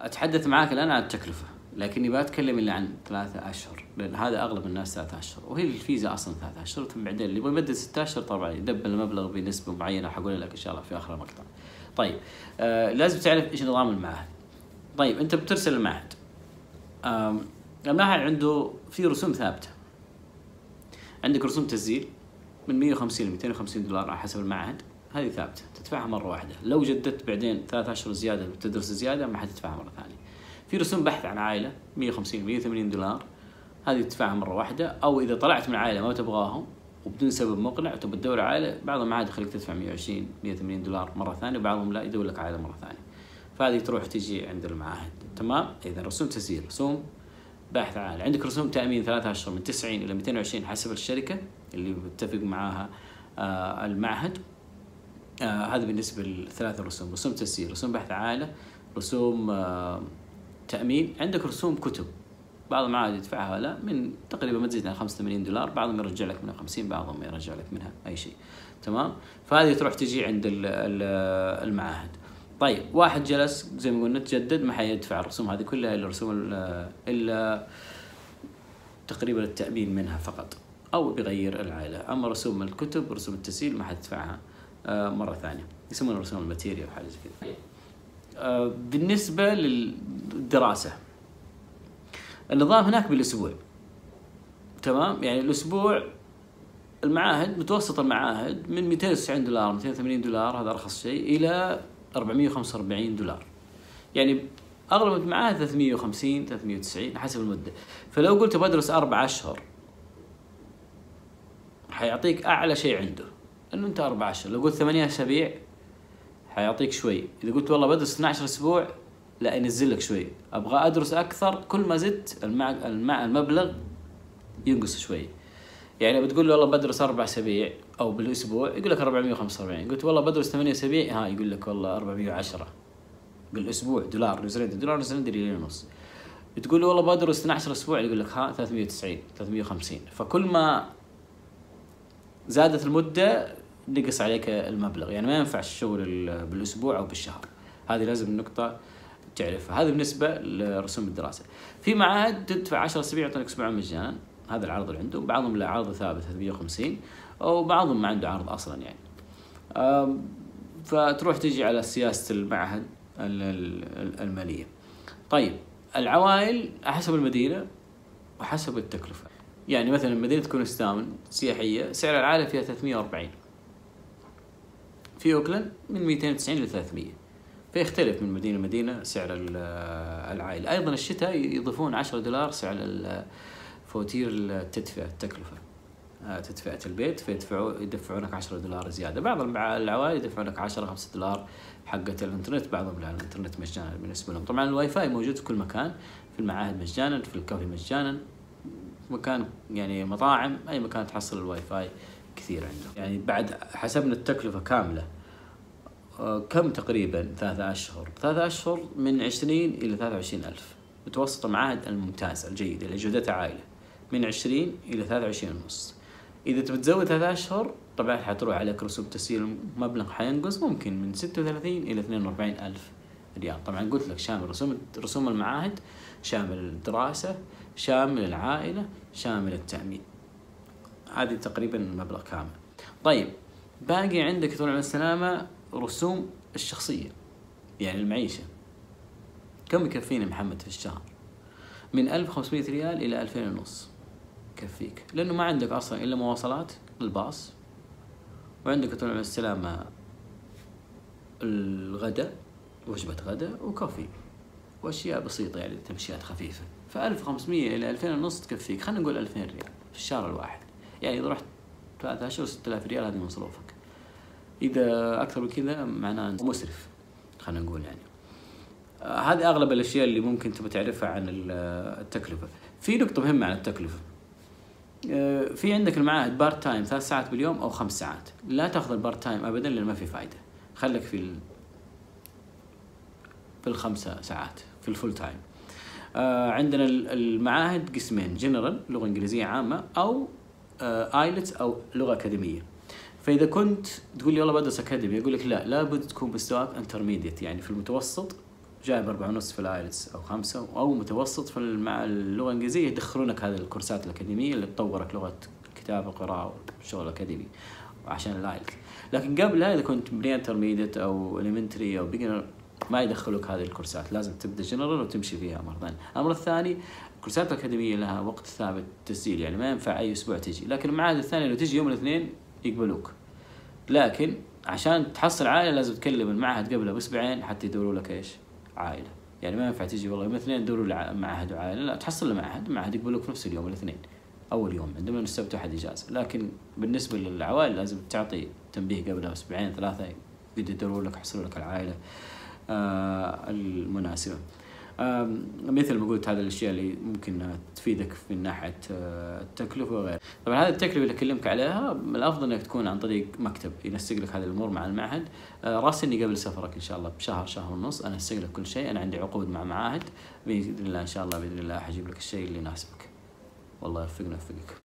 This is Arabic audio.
أتحدث معاك الآن عن التكلفة لكني بتكلم إلا عن ثلاثة أشهر لأن هذا أغلب الناس ثلاثة أشهر وهي الفيزا أصلا ثلاثة أشهر ثم بعدين اللي يبغى يمدد ستة أشهر طبعا يدبل المبلغ بنسبة معينة حقول لك إن شاء الله في آخر المقطع. طيب آه لازم تعرف إيش نظام المعاهد. طيب أنت بترسل المعهد. آم، المعهد عنده في رسوم ثابتة. عندك رسوم تسجيل من 150 ل 250 دولار على حسب المعهد هذه ثابتة تدفعها مرة واحدة. لو جددت بعدين ثلاث أشهر زيادة بتدرس زيادة ما حتدفعها مرة ثانية. في رسوم بحث عن عائلة 150 180 دولار. هذه تدفعها مرة واحدة. أو إذا طلعت من عائلة ما تبغاهم وبدون سبب مقنع تبى تدور عائلة بعض المعاهد يخليك تدفع 120 180 دولار مرة ثانية وبعضهم لا يدور لك عائلة مرة ثانية. فهذه تروح تجي عند المعاهد. تمام؟ إذا رسوم تسجيل رسوم بحث عن عندك رسوم تأمين ثلاثة أشهر من 90 إلى 220 حسب الشركة اللي بتتفق معاها آه المعهد. آه هذا بالنسبة للثلاث رسوم. رسوم تسجيل رسوم بحث عائلة رسوم آه تأمين. عندك رسوم كتب. بعض المعاهد يدفعها لا من تقريبا ما تزيد عن 85 دولار. بعضهم يرجع لك منها 50 بعضهم يرجع لك منها أي شيء. تمام؟ فهذه تروح تجي عند ال- ال- المعاهد. طيب واحد جلس زي ما قلنا تجدد ما حيدفع الرسوم هذه كلها إلا رسوم ال- إلا تقريبا التأمين منها فقط أو بيغير العائلة. أما رسوم الكتب رسوم التسجيل ما حتدفعها مرة ثانية. يسمونها رسوم الماتيريال حاجة زي كذا. آه، بالنسبة للدراسة النظام هناك بالأسبوع. تمام؟ يعني الأسبوع المعاهد متوسط المعاهد من 290 دولار 280 دولار هذا أرخص شيء إلى 445 دولار. يعني أغلب المعاهد 350 390 حسب المدة. فلو قلت بدرس أربع أشهر حيعطيك أعلى شيء عنده. إنه أنت أربع اشهر لو قلت ثمانية أسابيع حيعطيك شوي. إذا قلت والله بدرس 12 أسبوع لا ينزل لك شوي. أبغى أدرس أكثر كل ما زدت المع... المع... المبلغ ينقص شوي. يعني بتقول له والله بدرس أربع أسابيع أو بالأسبوع يقول لك 445 قلت والله بدرس ثمانية أسابيع ها يقول لك والله 410 بالأسبوع دولار نيوزيلندي دولار نيوزيلندي ريال ونص تقول له والله بدرس 12 أسبوع يقول لك ها 390 350 فكل ما زادت المدة نقص عليك المبلغ. يعني ما ينفع الشغل ال- بالأسبوع أو بالشهر. هذه لازم النقطه تعرفها. هذا بالنسبة لرسوم الدراسة. في معاهد تدفع 10 أسابيع يعطونك أسبوع مجانا. هذا العرض اللي عندهم. بعضهم له عرض ثابت 350 وبعضهم ما عنده عرض أصلا يعني. فتروح تجي على سياسة المعهد ال- ال- المالية. طيب العوائل حسب المدينة وحسب التكلفة. يعني مثلا مدينة كوينستاون سياحية سعر العائلة فيها 340 في أوكلاند من 290 ل 300 فيختلف من مدينة لمدينة سعر ال- العائلة. أيضا الشتاء يضيفون 10 دولار سعر فواتير التدفئة التكلفة. آه، تدفئة البيت فيدفعوا يدفعونك 10 دولار زيادة. بعض العوائل يدفعونك 10 5 دولار حقة الإنترنت. بعضهم لا الإنترنت مجانا بالنسبة لهم. طبعا الواي فاي موجود في كل مكان في المعاهد مجانا في الكافي مجانا. مكان يعني مطاعم أي مكان تحصل الواي فاي. كثير عندهم. يعني بعد حسبنا التكلفة كاملة. آه، كم تقريبا؟ ثلاثة أشهر. ثلاثة أشهر من 20 إلى 23 ألف. متوسط المعاهد الممتاز الجيد اللي جودته عالية. من 20 إلى 23 ونص. إذا تبي تزود ثلاثة أشهر طبعا حتروح عليك رسوم تسجيل مبلغ حينقص ممكن من 36 إلى 42 ألف ريال. طبعا قلت لك شامل رسوم رسوم المعاهد شامل الدراسة شامل العائلة شامل التأمين. هذه تقريبا المبلغ كامل. طيب باقي عندك طول السلامة رسوم الشخصية يعني المعيشة. كم يكفيني محمد في الشهر؟ من 1500 ريال إلى 2000 ونص. يكفيك لأنه ما عندك أصلا إلا مواصلات للباص. وعندك طول السلامة الغداء وجبة غداء وكوفي وأشياء بسيطة يعني تمشيات خفيفة. ف 1500 إلى 2000 ونص تكفيك. خلينا نقول 2000 ريال في الشهر الواحد. يعني إذا رحت ثلاثة أشهر 6000 ريال هذه مصروفك. إذا أكثر من كذا معناه مسرف خلينا نقول يعني. آه، هذه أغلب الأشياء اللي ممكن تبغى تعرفها عن ال- التكلفة. في نقطة مهمة عن التكلفة. آه، في عندك المعاهد part time ثلاث ساعات باليوم أو خمس ساعات. لا تاخذ ال part time ابدا لأن ما في فائده خليك في ال... في الخمسة ساعات في ال full time آه عندنا ال- المعاهد قسمين جنرال لغة إنجليزية عامة أو IELTS أو لغة أكاديمية. فإذا كنت تقول لي والله بدرس أكاديمي أقول لك لا لابد تكون مستواك intermediate يعني في المتوسط جايب أربعة ونص في ال IELTS أو خمسة أو متوسط في مع اللغة الإنجليزية يدخلونك هذه الكورسات الأكاديمية اللي تطورك لغة كتابة وقراءة وشغل أكاديمي عشان ال IELTS. لكن قبلها إذا كنت pre intermediate أو elementary أو beginner ما يدخلوك هذه الكورسات لازم تبدأ جنرال وتمشي فيها مرة ثانية. الأمر الثاني الكورسات الأكاديمية لها وقت ثابت تسجيل يعني ما ينفع أي أسبوع تجي. لكن المعاهد الثانية لو تجي يوم الاثنين يقبلوك. لكن عشان تحصل عائلة لازم تكلم المعهد قبلها بأسبوعين حتى يدوروا لك إيش؟ عائلة. يعني ما ينفع تجي والله يوم الاثنين تدوروا معهد وعائلة. لا تحصل له معهد معهد يقبلوك في نفس اليوم الاثنين أول يوم عندهم السبت واحد إجازة. لكن بالنسبة للعوائل لازم تعطي تنبيه قبلها أسبوعين ثلاثة يدوروا لك يحصلوا لك العائلة. آه المناسبة مثل ما قلت هذه الأشياء اللي ممكن تفيدك في ناحية آه، التكلفة وغيره. طبعا هذه التكلفة اللي أكلمك عليها الأفضل إنك تكون عن طريق مكتب ينسق لك هذه الأمور مع المعهد آه، راسلني قبل سفرك إن شاء الله بشهر شهر ونص أنا أنسق لك كل شيء أنا عندي عقود مع معاهد بإذن الله إن شاء الله بإذن الله حجيب لك الشيء اللي يناسبك. والله يوفقنا ويوفقك.